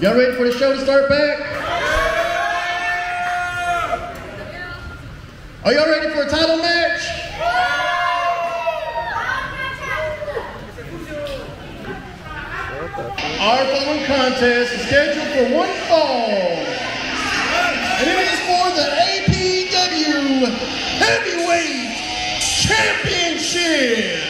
Y'all ready for the show to start back? Are y'all ready for a title match? Our following contest is scheduled for one fall. And it is for the APW Heavyweight Championship.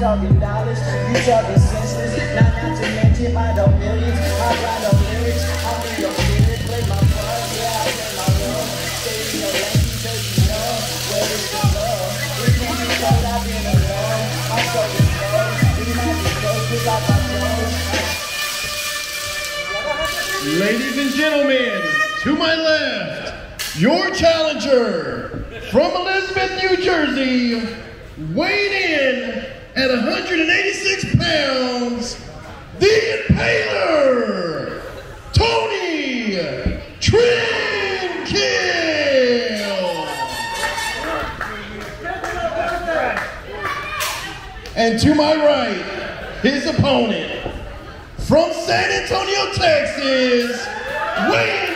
talking dollars, you talking. Not not to mention my. I write lyrics, spirit, play my part, yeah, I play my role. Stay in your lane, so you know where it's the love. I've been alone. I'm so we might be close, my. Ladies and gentlemen, to my left, your challenger from Elizabeth, New Jersey, weighing in at 186 pounds, the Impaler, Tony Trinkill. And to my right, his opponent, from San Antonio, Texas, weighing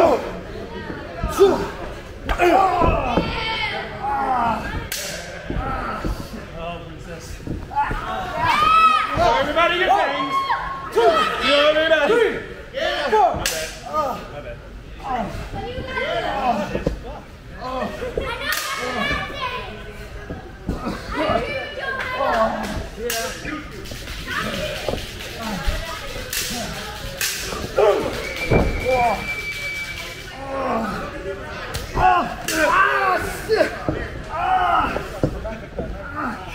Oh, princess. Show everybody your fangs. Show everybody. My bad.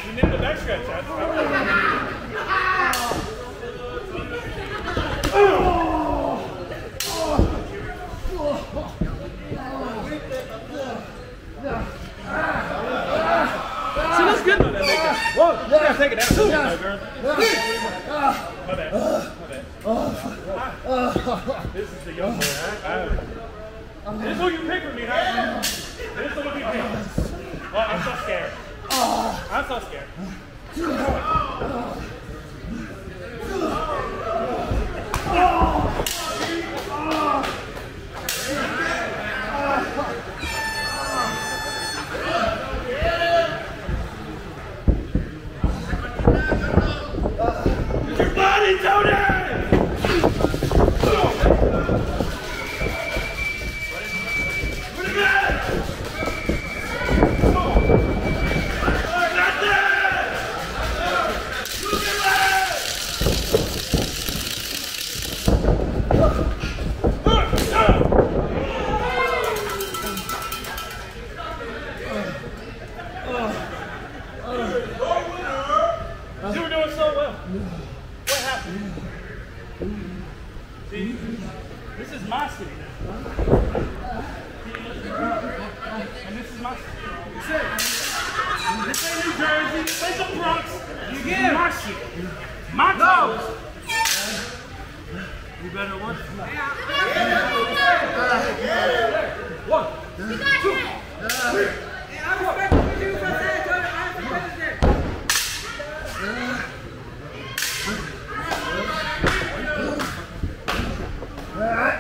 You need the neck stretch. That's She looks good on that Whoa, you take it out. My girl. My bad. My bad. This is the young boy. This is who you pick for me, huh? This is who you pick. Oh, I'm so scared. I'm so scared. Get my. This ain't New Jersey, this ain't the Bronx. You get my shit. My toes. You better watch. One, two, three. Ah!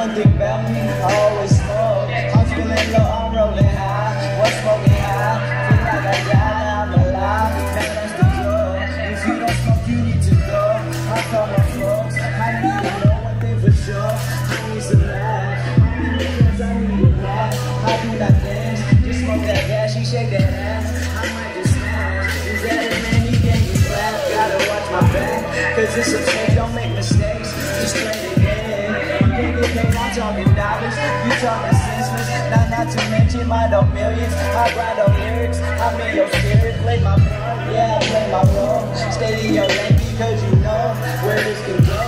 One thing about me. I always smoke. I'm feeling low. I'm rolling high. What's smoking high? Feel like I died. I'm alive. Now that's the drug. If you don't smoke, you need to go. I call my folks. I need to know one thing for sure. I need some. Because I need a laugh. I do not dance. Just smoke that gas. She shake that ass. I might just smash. Is that a man? He can't get clap. Gotta watch my back. Cause it's a You senseless. Not, not to mention my dog millions. I grind on lyrics. I'm in your spirit. Play my part. Yeah, I play my role. Stay in your lane because you know where this can go.